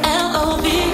L-O-V-E